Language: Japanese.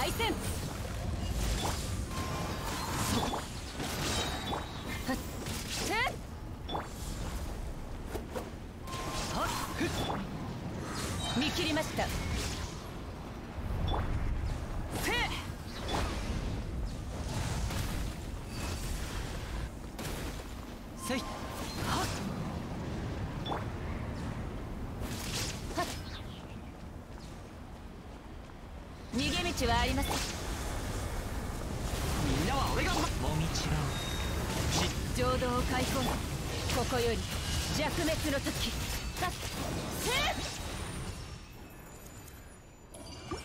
凱旋はっ。せっ。はっふっ。見切りました。せい。はっ。道はありませんみんなは俺がもみちろ浄土を開墾ここより弱滅の時